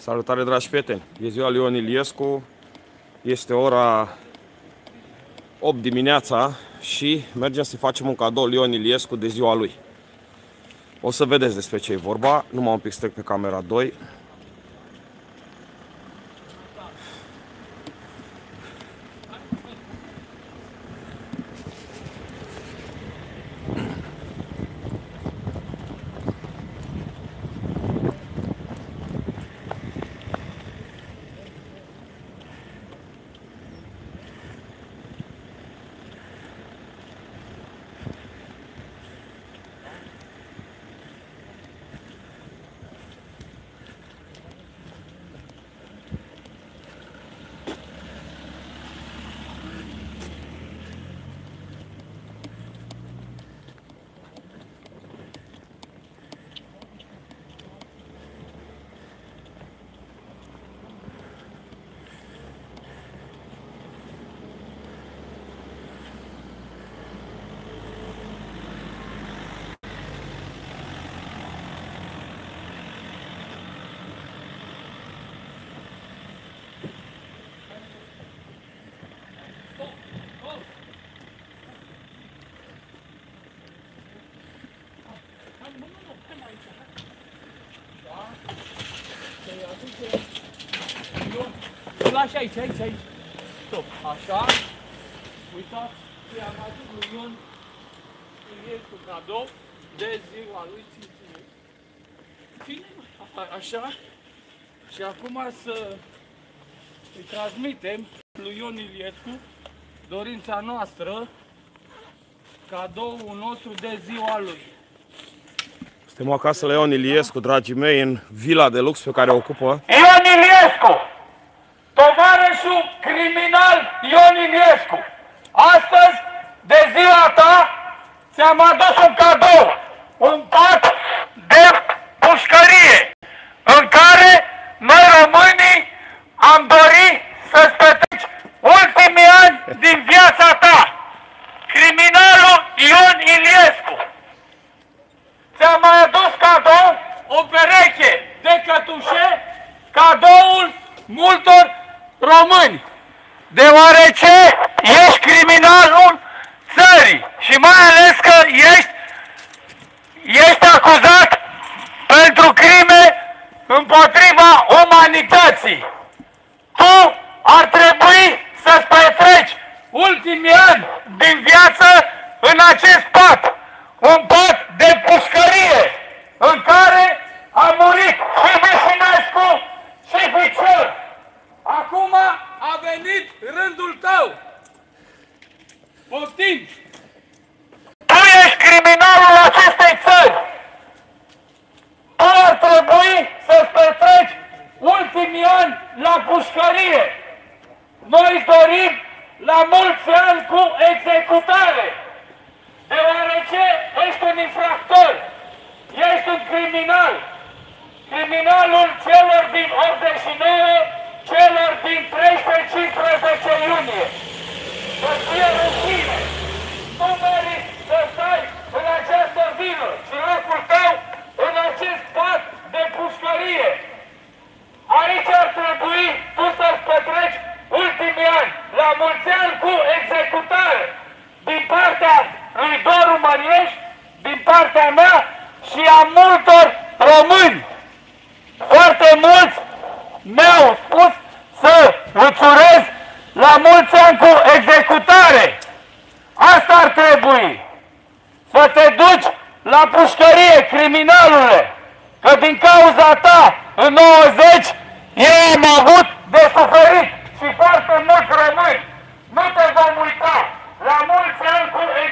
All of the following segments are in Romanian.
Salutare, dragi prieteni! E ziua lui Ion Iliescu, este ora 8 dimineața și mergem să facem un cadou lui Ion Iliescu de ziua lui. O să vedeți despre ce e vorba, numai un pic stec pe camera 2. Îl lași aici, aici, aici. Stop. Așa. Uitați ce am adus lui Ion Iliescu cadou de ziua lui Ținține. Ține, a- așa. Și acum să îi transmitem lui Ion Iliescu dorința noastră, cadoul nostru de ziua lui. Suntem acasă la Ion Iliescu, dragii mei, în vila de lux pe care o ocupă. Ion Iliescu! Tovarășul criminal Ion Iliescu! Astăzi, de ziua ta, ți-am adus un cadou, un pat de pușcărie, în care noi românii am dorit să-ți petreci ultimii ani din viața ta. Criminalul Ion Iliescu! Ți-am mai adus cadou o pereche de cătușe, cadoul multor români, deoarece ești criminalul țării și mai ales că ești, ești acuzat pentru crime împotriva umanității. Tu ar trebui să-ți petreci ultimii ani din viață în acest pat. Un pat de pușcărie în care a murit și Vișinescu și Ficior. Acum a venit rândul tău. Poftim! Tu ești criminalul acestei țări. Tu ar trebui să-ți petreci ultimii ani la pușcărie. Noi îți dorim la mulți ani cu executare, deoarece ești un infractor, ești un criminal, criminalul celor din 89, celor din 13-15 iunie. Să fie rușine! Nu meriți să stai în această vilă și locul tău în acest pat de pușcărie. Aici ar trebui tu să-ți petreci ultimii ani, la mulți ani cu executare, din partea lui Doru Mărieș, din partea mea și a multor români. Foarte mulți mi-au spus să îți urez la mulți ani cu executare. Asta ar trebui. Să te duci la pușcărie, criminalule. Că din cauza ta, în 90, ei am avut de suferit și foarte mulți rămâni. Nu te vom uita. La mulți ani cu executare.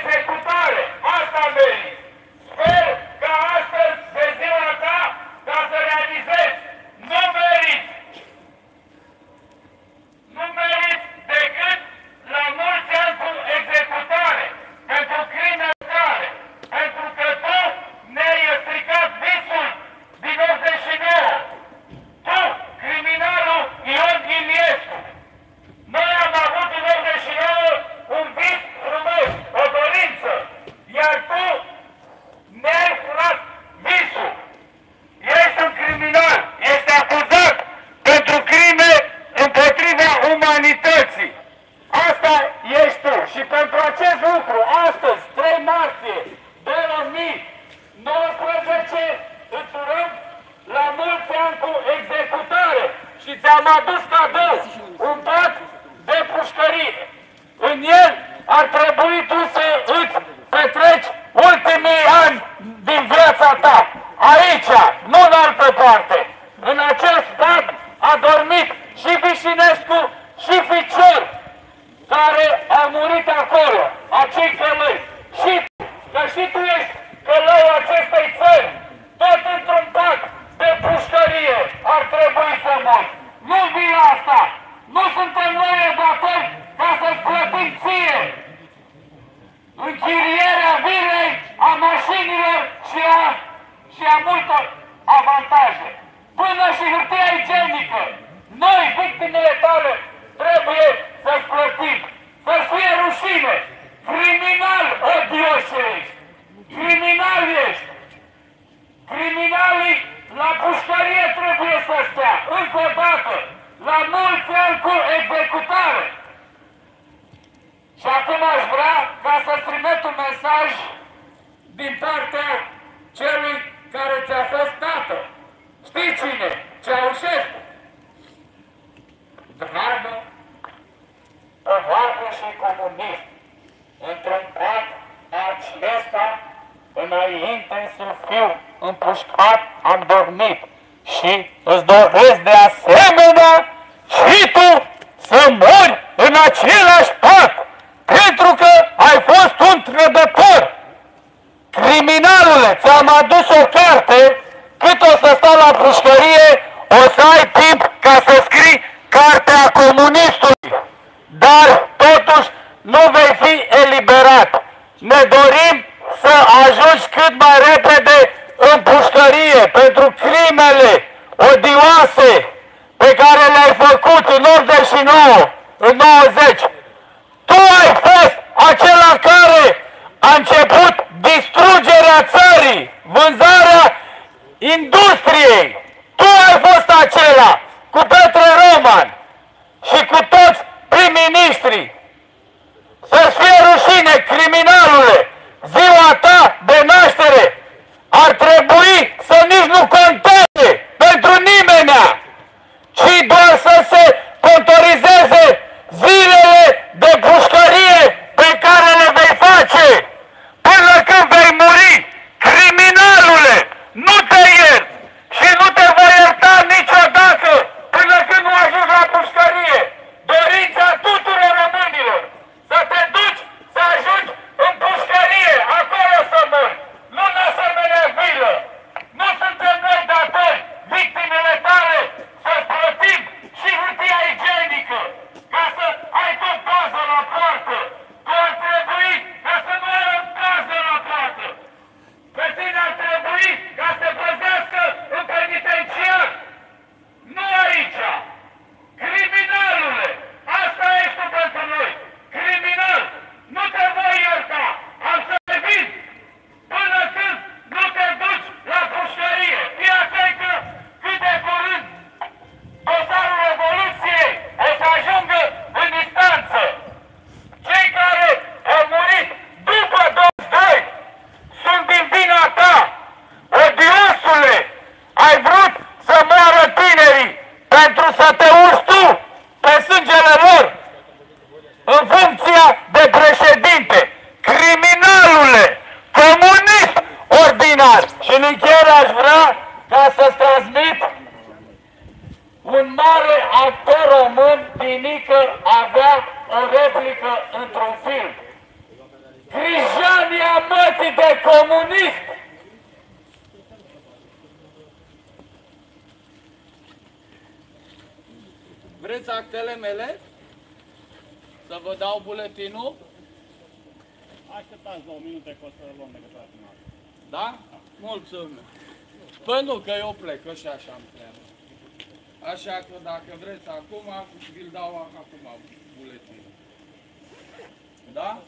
același pat, pentru că ai fost un trădător. Criminalule, ți-am adus o carte, cât o să stau la pușcărie, o să ai timp ca să scrii cartea comunistului. Dar totuși nu vei fi eliberat. Ne dorim să ajungi cât mai repede în pușcărie pentru crimele odioase pe care le-ai făcut în 89, în 90. Tu ai fost acela care a început distrugerea țării, vânzarea industriei. Tu ai fost acela cu Petre Roman și cu toți prim-ministrii. Să-ți fie rușine, criminalule, ziua ta de naștere ar trebui să nici nu contezi. continuu. Așteptați două minute că o să luăm legătura Da? da. Mulțumesc. Păi nu, că eu plec, că și așa am treabă. Așa că dacă vreți acum, vi-l dau acum buletinul. Da?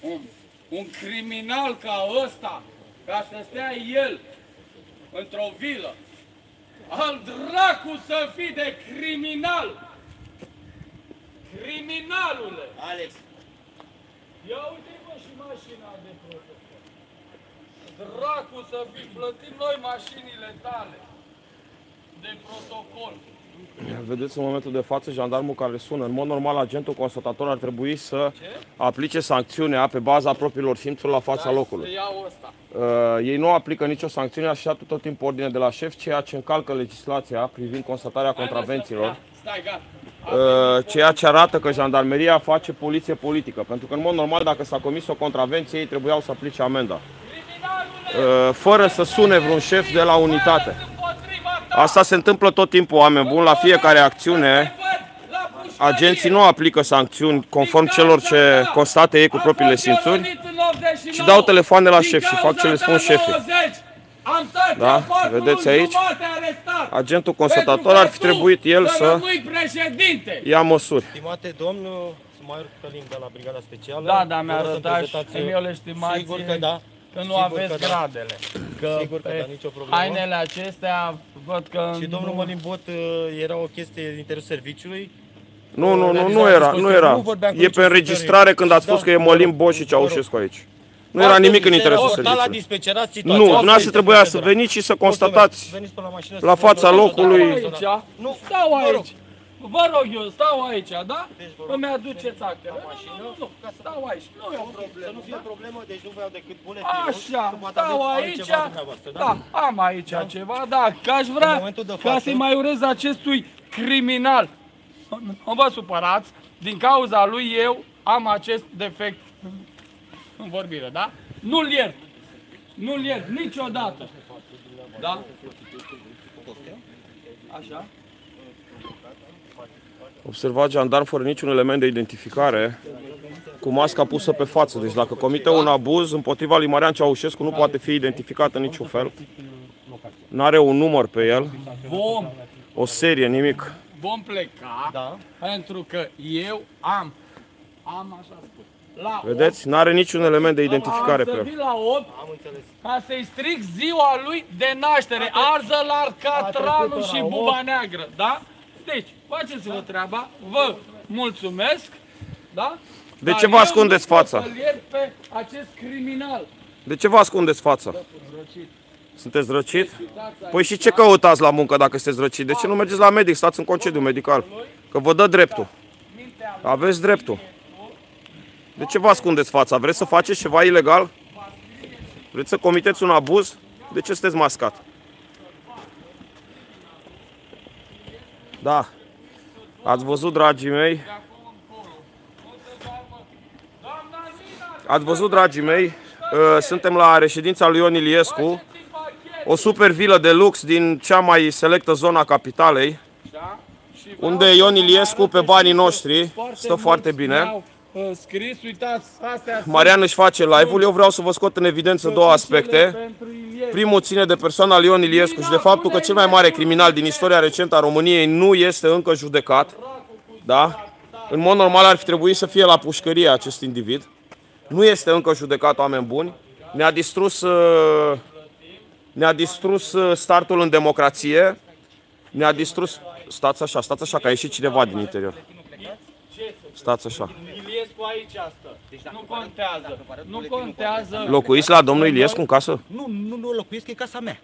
Un, un criminal ca ăsta, ca să stea el într-o vilă, al dracu să fii de criminal! Criminalule! Alex! Ia uite-mă și mașina de protocol. Dracu să fii, plătim noi mașinile tale de protocol. Vedeți în momentul de față jandarmul care sună. În mod normal, agentul constatator ar trebui să Ce? aplice sancțiunea pe baza propriilor simțuri la fața Dar locului. Uh, ei nu aplică nicio sancțiune, așa tot timpul ordine de la șef, ceea ce încalcă legislația privind constatarea Hai contravențiilor. Stai, gata. Uh, ceea ce arată că jandarmeria face poliție politică. Pentru că, în mod normal, dacă s-a comis o contravenție, ei trebuiau să aplice amenda. Criminalule, Uh, fără să sune vreun șef de la unitate. împotriva ta. Asta se întâmplă tot timpul, oameni buni, la fiecare acțiune. Te văd la pușcărie. Agenții nu aplică sancțiuni conform celor ce constate ei cu propriile simțuri. și dau telefoane la șef și fac ce le spun șefii. Am stat Da, patru vedeți luni aici? jumate arestat. Agentul Pentru constatator că ar fi tu trebuit el să rămâi președinte. ia măsuri. Stimate domnul, Sumaior Călim de la Brigada Specială. Da, da, mi-a Vreau să arătat și prezentați- eu le estimație Sigur că da. că nu Sigur aveți că da. gradele. Că Sigur că pe da, nicio problemă. hainele acestea văd că Și domnul nu- Mălimbot uh, era o chestie din interiorul serviciului. Nu, nu, nu, nu Realizarea era, acestor nu lucruri, era. nu vorbeam cu E pe nicio înregistrare când ați Da, spus că e vă rog, Mălim Boș și vă rog. Ceaușescu aici. Nu era nimic în interesul serviciului. la serviciului. dispecerat Nu, situația. dumneavoastră trebuia să veniți și să constatați Veniți până la mașină. la să fața vă- locului. aici, Nu, stau vă rog. aici. Vă rog eu, stau aici, da? Deci vă rog. Îmi aduceți actele. Nu, nu, nu, nu, stau aici, nu e o Să problemă. nu fie o problemă, deci nu vreau decât buletinul. Așa, că poate stau aveți aici, altceva dumneavoastră, da, am aici ceva, da, că aș vrea În momentul de ca față- să-i mai urez acestui criminal. Nu vă supărați, din cauza lui eu am acest defect în vorbire, da? Nu-l iert, nu-l iert niciodată. Da? Așa? Observați jandarm fără niciun element de identificare cu masca pusă pe față. Deci dacă comite un abuz împotriva lui Marian Ceaușescu nu poate fi identificat în niciun fel. N-are un număr pe el, Vom, o serie, nimic. vom pleca Da. pentru că eu am, am așa spus, la Vedeți? N-are niciun element de identificare am pe să el. vin la 8 Am înțeles. ca să-i stric ziua lui de naștere, Arzălar, Catranu și Buba Neagră, da? Deci, faceți-vă treaba, vă mulțumesc, da? De Dar ce vă eu ascundeți nu pot fața? să-l iert pe acest criminal. De ce vă ascundeți fața? Sunteți răcit? Păi și ce căutați la muncă dacă sunteți răcit? De ce nu mergeți la medic? Stați în concediu medical. Că vă dă dreptul. Aveți dreptul. De ce vă ascundeți fața? Vreți să faceți ceva ilegal? Vreți să comiteți un abuz? De ce sunteți mascat? Da. Ați văzut, dragii mei, Ați văzut, dragii mei, uh, suntem la reședința lui Ion Iliescu, o super vilă de lux din cea mai selectă zona capitalei, Da? Și unde vreau Ion să vă Iliescu, arăt pe că banii sunt noștri, stă foarte mulți bine. Mi-au, uh, scris, uitați, astea sunt Marian își face live-ul, eu vreau să vă scot în evidență două aspecte. pentru Iliescu. Primul ține de persoana lui Ion Iliescu și de faptul că cel mai mare criminal din istoria recentă a României nu este încă judecat. Da? În mod normal ar fi trebuit să fie la pușcărie acest individ. Nu este încă judecat, oameni buni. Ne-a distrus, uh, ne-a distrus uh, startul în democrație. Ne-a distrus... Stați așa, stați așa, că a ieșit cineva din interior. Stați așa. Iliescu aici stă. nu contează. Nu contează. Locuiți la domnul Iliescu în casă? Nu, nu, nu locuiesc, e casa mea.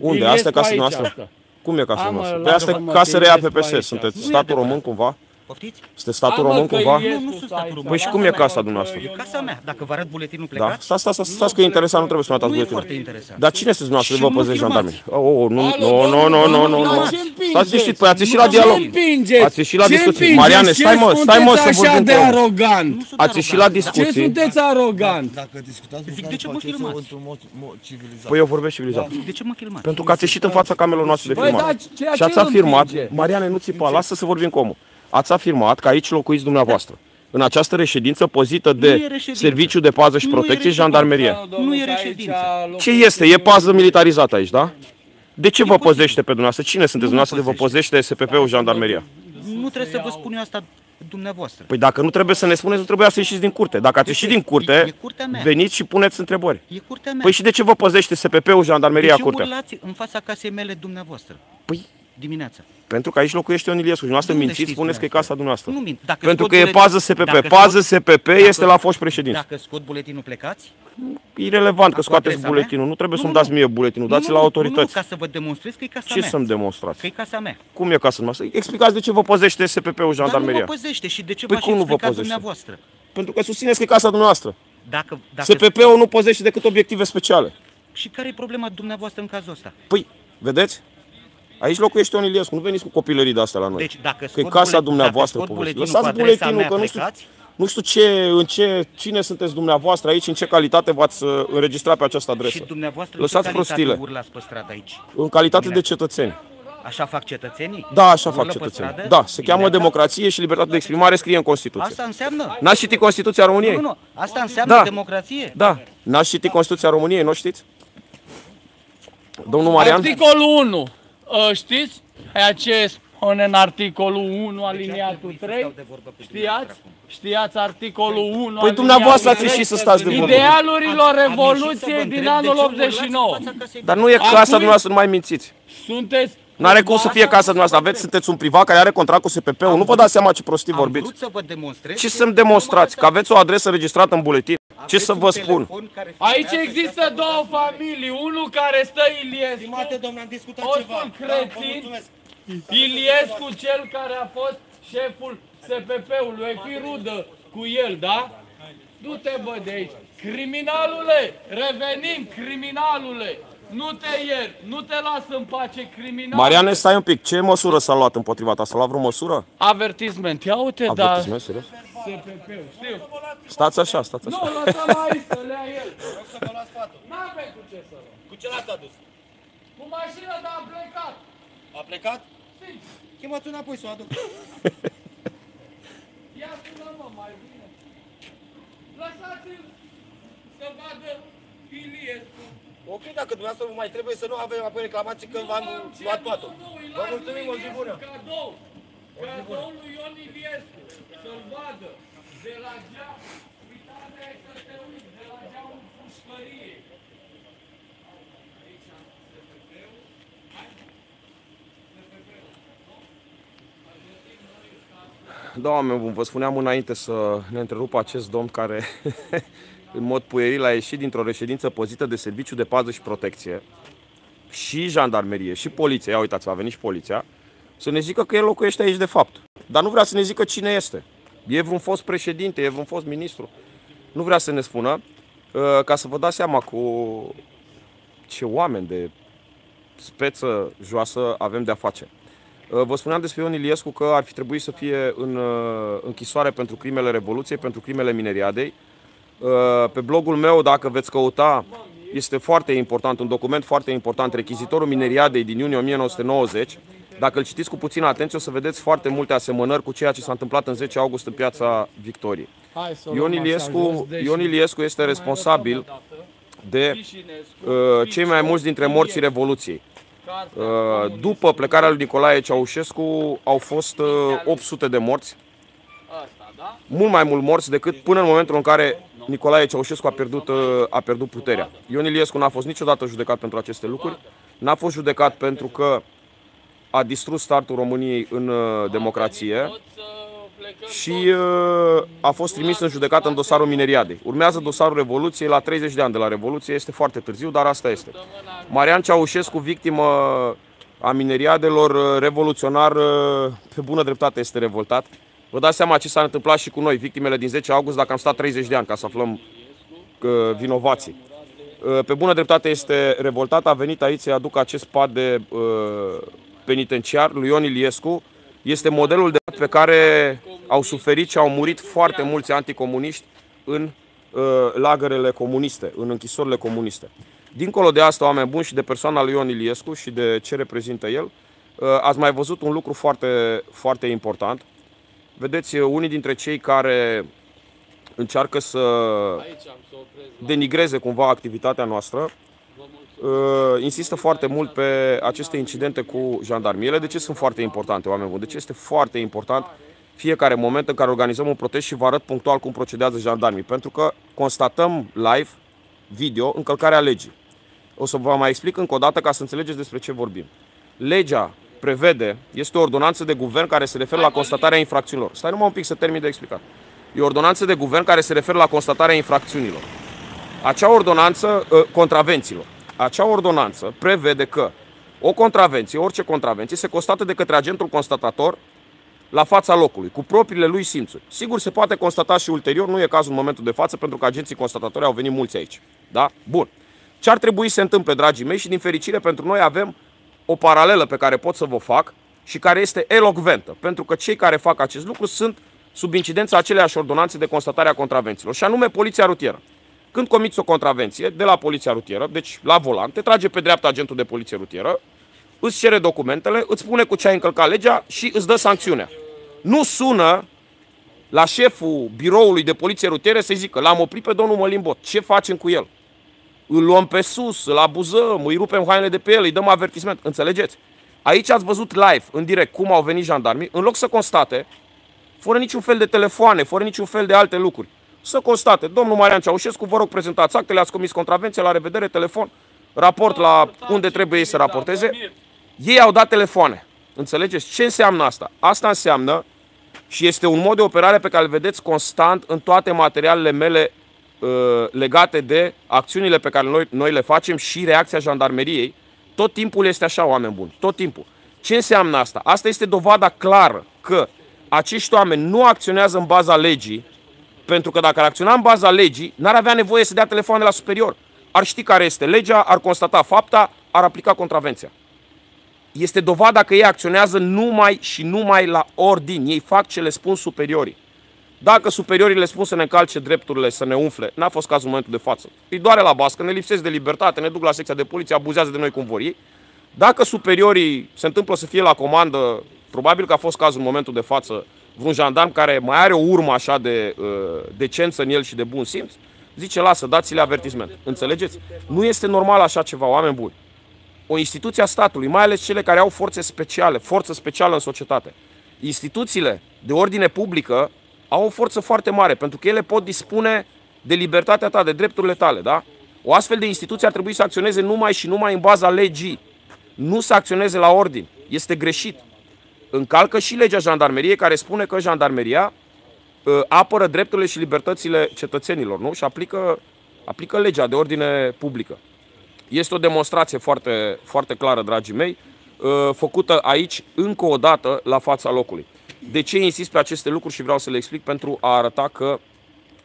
Unde? Iliescu Asta e casa aici noastră? stă. Cum e casa Am, noastră? uh, Păi asta e lasă-mă, casă că rea Iliescu PPS. aici. Sunteți Nu e statul adevărat. român cumva? Poftiți? Sunteți statul Hai, mă, român că cumva? Iliescu Nu, nu sunt stă statul aici. român. Păi și Lasă-mă, cum e că casa eu dumneavoastră? nu Casa mea. Dacă vă arăt buletinul Da? plecați, Stați, stați, stați, stați că e interesant, nu trebuie să mă uitați nu e buletinul. foarte interesant. Dar cine sunteți dumneavoastră de Și vă nu păzești filmați. jandarmii? Oh, oh, nu, Alo, nu, nu, nu, nu, nu, domnul, nu. dar ce împingeți? Stați liniștit, păi ați ieșit la Ce dialog. împingeți? Ați ieșit la Ce discuții. împingeți? Mariane, Ce stai mă, stai mă sunteți să așa vorbim de pe- arogant? Nu sunt Ați ieșit la arogant. Ce discuții. sunteți arogant? Dacă discutați, Zic, măcar de ce mă faceți-o filmați? într-un mod, mod civilizat. Păi eu vorbesc civilizat. De ce mă filmați? Pentru că ați ieșit în fața camerelor noastre de Băi, filmare. dar ceea Și ce ați îl afirmat, împinge? Mariane, nu țipa, lasă să vorbim cu omul. Ați afirmat că aici locuiți dumneavoastră. În această reședință pozită Nu de e reședință. Serviciu de Pază și Nu e Protecție, reședință. Jandarmerie. Nu e reședință. Ce este? E pază militarizată aici, da? De ce vă păzește pe dumneavoastră? Cine sunteți Nu mă dumneavoastră de vă păzește SPP-ul Jandarmeria? Nu trebuie să vă spun eu asta dumneavoastră. Păi dacă nu trebuie să ne spuneți, nu trebuia să ieșiți din curte. Dacă ați ieșit din E curte, curtea mea. veniți și puneți întrebări. E curtea mea. Păi și de ce vă păzește SPP-ul Jandarmeria de ce curtea? urlați în fața casei mele dumneavoastră? Păi dimineața? Pentru că aici locuiește Ion Iliescu și dumneavoastră De unde mințiți, știți spuneți că e casa dumneavoastră. Nu mint. Dacă Pentru scot că e buletin- pază SPP. dacă Pază scot- SPP dacă- este la foști președinți. Dacă scot buletinul plecați? Irelevant că Cu scoateți adresa buletinul. Nu trebuie Nu, să-mi nu, dați mie buletinul, dați Nu, la nu, autorități. Nu, ca să vă demonstrez că e casa Ce mea. să-mi demonstrați? Că e casa mea. Cum e casa noastră? Explicați de ce vă păzește SPP-ul Dar nu jandarmeria. vă păzește și de ce Păi v-aș cum nu vă explica păzește? dumneavoastră? Pentru că susțineți că e casa dumneavoastră. Dacă, dacă, SPP-ul nu păzește decât obiective speciale. Și care e problema dumneavoastră în cazul ăsta? Păi, vedeți? Aici locuiește Ion Iliescu, nu veniți cu copilării de astea la noi. Deci dacă că e scot casa bulet- dumneavoastră dacă scot poveste. buletinul Lăsați cu adresa buletinul, mea, că nu știu, plecați? nu știu ce, în ce, cine sunteți dumneavoastră aici, în ce calitate v-ați uh, înregistrat pe această adresă. Și dumneavoastră Lăsați în ce calitate prostile. urlați pe stradă aici? În calitate de Dimineața. cetățeni. Așa fac cetățenii? Da, așa fac Urlă pe cetățenii. stradă? Da, se cheamă Dimineața? democrație și libertate de exprimare, scrie în Constituție. Asta înseamnă? N-ați citit Constituția României? Nu, nu, asta înseamnă Da. democrație? Da. N-ați citit Constituția României, nu știți? Domnul Marian? Articolul 1. Uh, știți? Aia ce spune în articolul 1 aliniatul 3? Știați? Știați articolul 1 Păi dumneavoastră ați ieșit să stați de vorbă. Idealurilor Am ieșit să vă Revoluției întreb din de anul ce urlați în 89. fața casei Dar nu e Acum- casa dumneavoastră, nu mai mințiți. Sunteți N-are cum să fie casa dumneavoastră. Aveți, sunteți un privat care are contract cu SPP-ul. Nu vă dați seama ce prostii Am vorbiți. vrut să vă demonstrez Ce că- să-mi demonstrați? Că aveți o adresă registrată în buletin. Ce Aveți să un vă spun? telefon care Aici filmează există două familii, unul care stă Iliescu, Stimate domnule, am discutat Ostul ceva. Da, vă cretin. mulțumesc. Iliescu cel care a fost șeful SPP-ului, ai fi rudă cu el, da? Du-te bă de aici. Criminalule, revenim, criminalule. Nu te iert, nu te las în pace, criminal. Mariane, stai un pic. Ce măsură s-a luat împotriva ta? S-a luat vreo măsură? Avertisment, ia uite, da. Avertisment, serios? SPP-ul, știu. Stați așa, stați Nu, așa. lăsăm aici să le ia el. N-avem cu ce să luăm. Cu ce l-ați adus? Cu mașina, dar a plecat. A plecat? Chemați înapoi să o aduc. Ia sună mă, mai bine. Lăsați-l să vadă Iliescu. Ok, dacă dumneavoastră vă mai trebuie să nu avem apoi reclamații că v-am luat toată. Vă mulțumim, o zi bună. Cadou. Cadou lui Ion Iliescu. Să-l vadă. De la geam. Uitați să te uiți. De la geamul pușcăriei. Da, oameni buni, vă spuneam înainte să ne întrerupă acest domn care în mod pueril a ieșit dintr-o reședință pozită de serviciu de pază și protecție și jandarmerie și poliție, ia uitați, a venit și poliția, să ne zică că el locuiește aici de fapt. Dar nu vrea să ne zică cine este. E vreun fost președinte, e vreun fost ministru. Nu vrea să ne spună, uh, ca să vă dați seama cu ce oameni de speță joasă avem de-a face. Uh, Vă spuneam despre Ion Iliescu că ar fi trebuit să fie în uh, închisoare pentru crimele Revoluției, pentru crimele mineriadei. Uh, Pe blogul meu, dacă veți căuta, este foarte important, un document foarte important, rechizitorul mineriadei din iunie 1990. Dacă îl citiți cu puțină atenție, o să vedeți foarte multe asemănări cu ceea ce s-a întâmplat în 10 august în piața Victoriei. Hai să Ion Iliescu, Ion Iliescu este responsabil de uh, cei mai mulți dintre morții Revoluției. Uh, După plecarea lui Nicolae Ceaușescu au fost uh, 800 de morți, mult mai mult morți decât până în momentul în care Nicolae Ceaușescu a pierdut, uh, a pierdut puterea. Ion Iliescu n-a fost niciodată judecat pentru aceste lucruri, n-a fost judecat pentru că a distrus startul României în uh, democrație și uh, a fost trimis în judecată în dosarul mineriadei. Urmează dosarul Revoluției la 30 de ani de la Revoluție, este foarte târziu, dar asta este. Marian Ceaușescu, victimă a mineriadelor, uh, revoluționar, uh, pe bună dreptate este revoltat. Vă dați seama ce s-a întâmplat și cu noi, victimele din 10 august, dacă am stat 30 de ani ca să aflăm uh, vinovații. Uh, Pe bună dreptate este revoltat, a venit aici să-i aducă acest pad de uh, penitenciar lui Ion Iliescu. Este modelul de pe care au suferit și au murit foarte mulți anticomuniști în uh, lagărele comuniste, în închisorile comuniste. Dincolo de asta, oameni buni și de persoana lui Ion Iliescu și de ce reprezintă el, uh, ați mai văzut un lucru foarte, foarte important. Vedeți, uh, unii dintre cei care încearcă să denigreze cumva activitatea noastră, uh, insistă foarte mult pe aceste incidente cu jandarmiele. De ce sunt foarte importante, oameni buni? De ce este foarte important fiecare moment în care organizăm un protest și vă arăt punctual cum procedează jandarmii? Pentru că constatăm live, video, încălcarea legii. O să vă mai explic încă o dată ca să înțelegeți despre ce vorbim. Legea prevede, este o ordonanță de guvern care se referă la constatarea infracțiunilor. Stai numai un pic să termin de explicat. E o ordonanță de guvern care se referă la constatarea infracțiunilor. Acea ordonanță, ă, contravențiilor. Acea ordonanță prevede că o contravenție, orice contravenție, se constată de către agentul constatator la fața locului, cu propriile lui simțuri. Sigur, se poate constata și ulterior, nu e cazul în momentul de față, pentru că agenții constatatori au venit mulți aici. Da? Bun. Ce ar trebui să se întâmple, dragii mei, și din fericire pentru noi avem o paralelă pe care pot să vă fac și care este elocventă, pentru că cei care fac acest lucru sunt sub incidența aceleași ordonanțe de constatare a contravențiilor, și anume Poliția Rutieră. Când comiți o contravenție de la Poliția Rutieră, deci la volan, te trage pe dreapta agentul de Poliție Rutieră, îți cere documentele, îți spune cu ce ai încălcat legea și îți dă sancțiunea. Nu sună la șeful biroului de poliție rutieră să-i zică l-am oprit pe domnul Mălimbot, ce facem cu el? Îl luăm pe sus, îl abuzăm, îi rupem hainele de pe el, îi dăm avertisment. Înțelegeți? Aici ați văzut live, în direct, cum au venit jandarmii, în loc să constate, fără niciun fel de telefoane, fără niciun fel de alte lucruri, să constate, domnul Marian Ceaușescu, vă rog prezentați actele, ați comis contravenție, la revedere, telefon, raport la unde trebuie ei să raporteze. Ei au dat telefoane. Înțelegeți? Ce înseamnă asta? Asta înseamnă și este un mod de operare pe care îl vedeți constant în toate materialele mele uh, legate de acțiunile pe care noi, noi le facem și reacția jandarmeriei. Tot timpul este așa, oameni buni. Tot timpul. Ce înseamnă asta? Asta este dovada clară că acești oameni nu acționează în baza legii, pentru că dacă ar acționa în baza legii, n-ar avea nevoie să dea telefoane la superior. Ar ști care este legea, ar constata fapta, ar aplica contravenția este dovada că ei acționează numai și numai la ordini. Ei fac ce le spun superiorii. Dacă superiorii le spun să ne încalce drepturile, să ne umfle, n-a fost cazul în momentul de față. Îi doare la bască, ne lipsesc de libertate, ne duc la secția de poliție, abuzează de noi cum vor ei. Dacă superiorii se întâmplă să fie la comandă, probabil că a fost cazul în momentul de față, vreun jandarm care mai are o urmă așa de uh, decență în el și de bun simț, zice, lasă, dați-le avertisment. Înțelegeți? Nu este normal așa ceva, oameni buni o instituție a statului, mai ales cele care au forțe speciale, forță specială în societate. Instituțiile de ordine publică au o forță foarte mare, pentru că ele pot dispune de libertatea ta, de drepturile tale, da? O astfel de instituție ar trebui să acționeze numai și numai în baza legii, nu să acționeze la ordin. Este greșit. Încalcă și legea jandarmeriei care spune că jandarmeria uh, apără drepturile și libertățile cetățenilor, nu? Și aplică, aplică legea de ordine publică. Este o demonstrație foarte, foarte clară, dragii mei, uh, făcută aici încă o dată la fața locului. De ce insist pe aceste lucruri și vreau să le explic? Pentru a arăta că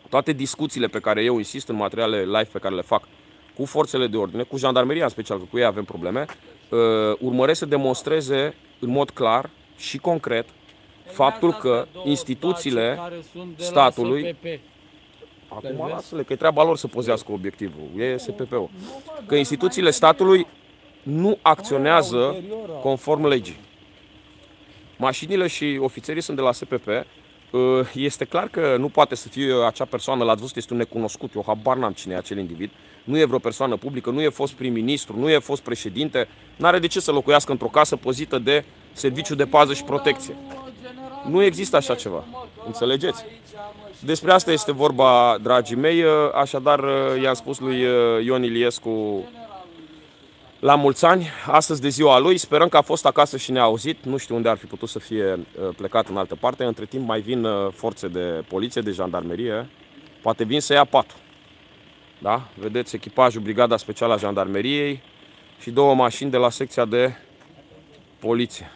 toate discuțiile pe care eu insist în materiale live pe care le fac cu forțele de ordine, cu jandarmeria în special, că cu ei avem probleme, uh, urmăresc să demonstreze în mod clar și concret faptul că instituțiile statului Acum lasă-le, că e treaba lor să pozească obiectivul. E SPP-ul. Că instituțiile statului nu acționează conform legii. Mașinile și ofițerii sunt de la SPP. Uh, este clar că nu poate să fie acea persoană, l-ați văzut, este un necunoscut, eu habar n-am cine e acel individ. Nu e vreo persoană publică, nu e fost prim-ministru, nu e fost președinte, n-are de ce să locuiască într-o casă pozită de serviciu de pază și protecție. Nu există așa ceva. Înțelegeți? Despre asta este vorba, dragii mei, așadar i-am spus lui Ion Iliescu la mulți ani, astăzi de ziua lui, sperăm că a fost acasă și ne-a auzit, nu știu unde ar fi putut să fie plecat în altă parte, între timp mai vin forțe de poliție, de jandarmerie, poate vin să ia patul. Da? Vedeți echipajul Brigada Specială a Jandarmeriei și două mașini de la secția de poliție.